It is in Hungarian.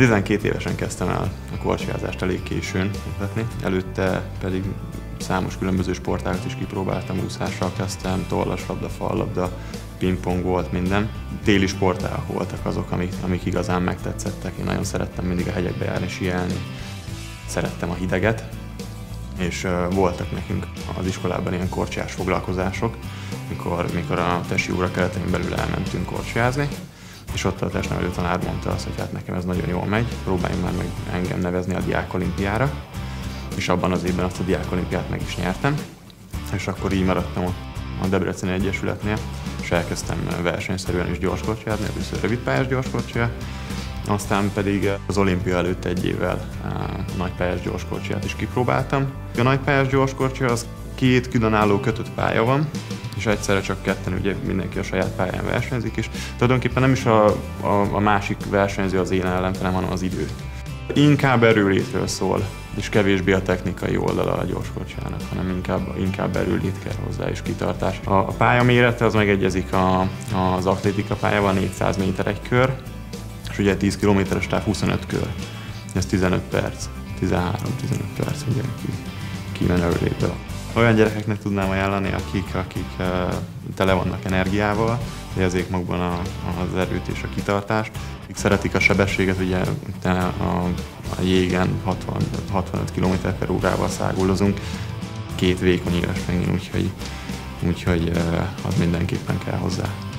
12 évesen kezdtem el a korcsolyázást elég későn mutatni, előtte pedig számos különböző sportágat is kipróbáltam, úszással kezdtem, tollaslabda, fallabda, pingpong volt minden. Téli sportágak voltak azok, amik, amik igazán megtetszettek. Én nagyon szerettem mindig a hegyekbe járni, sielni, szerettem a hideget, és uh, voltak nekünk az iskolában ilyen korcsiás foglalkozások, mikor, mikor a tesi óra keretein belül elmentünk korcsiázni, és ott a testnevelő tanár mondta azt, hogy hát nekem ez nagyon jól megy, próbáljunk már meg engem nevezni a Diák Olimpiára, és abban az évben azt a Diák Olimpiát meg is nyertem, és akkor így maradtam ott a Debreceni Egyesületnél, és elkezdtem versenyszerűen is gyorskocsiázni, először rövidpályás gyorskocsia, aztán pedig az olimpia előtt egy évvel a nagypályás gyorskocsiát is kipróbáltam. A nagypályás gyorskocsia az két különálló kötött pálya van, és egyszerre csak ketten ugye mindenki a saját pályán versenyzik, és tulajdonképpen nem is a, a, a másik versenyző az én ellenfelem, hanem az idő. Inkább erőlétről szól, és kevésbé a technikai oldala a gyorskocsának, hanem inkább, inkább erőlét kell hozzá és kitartás. A, a pálya mérete az megegyezik a, az atlétika pályával, 400 méter egy kör, és ugye 10 kilométeres táv 25 kör. Ez 15 perc, 13-15 perc, ugye ki, kimen erőlétből olyan gyerekeknek tudnám ajánlani, akik, akik tele vannak energiával, érzik magban a, az erőt és a kitartást, akik szeretik a sebességet, ugye a, a, jégen 60, 65 km per órával száguldozunk, két vékony éves megint, úgyhogy, úgyhogy az mindenképpen kell hozzá.